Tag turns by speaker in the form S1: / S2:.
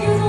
S1: You.